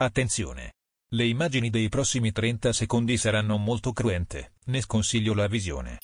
Attenzione! Le immagini dei prossimi 30 secondi saranno molto cruente, ne sconsiglio la visione.